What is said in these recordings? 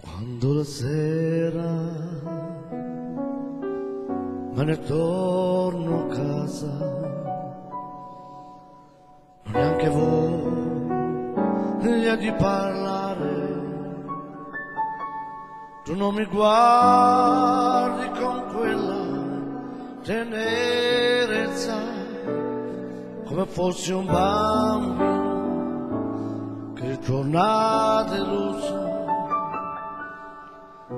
Quando la sera me ne torno a casa, non neanche voglia di parlare, tu non mi guardi con quella tenere fossi un bambino che torna deluso.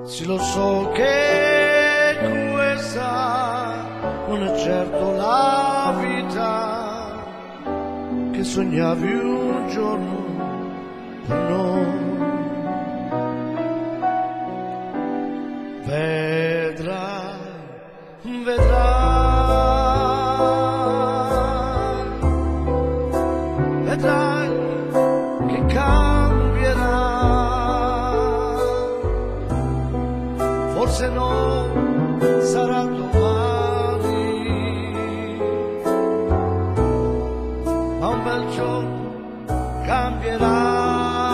Sì, lo so che questa non è certo la vita che sognavi un giorno per noi. Forse non sarà domani, ma un bel giorno cambierà.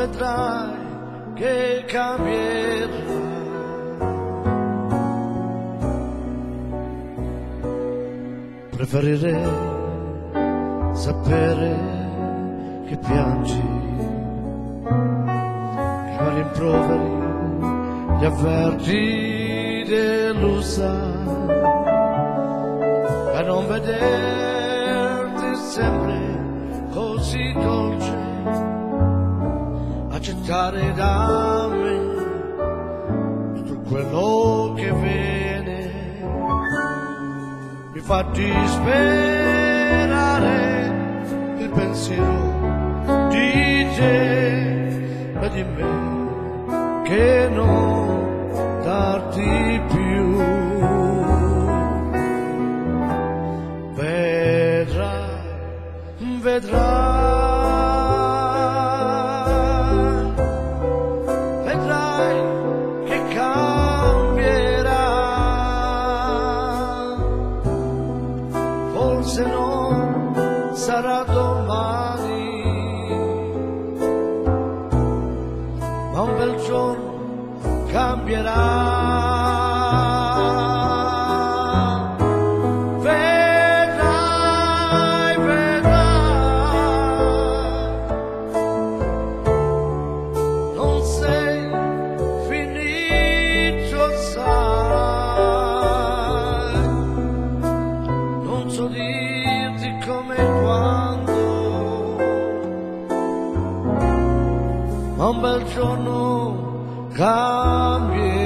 Vedrai che cambierà. Preferirei sapere che piangi, vari rimproveri, gli avverti delusa a non vederti sempre così dolce, accettare da me tutto quello che viene, mi fa disperare il pensiero di te e di me che non darti più. Forse non sarà domani, ma un bel giorno cambierà. un bel giorno cambierà.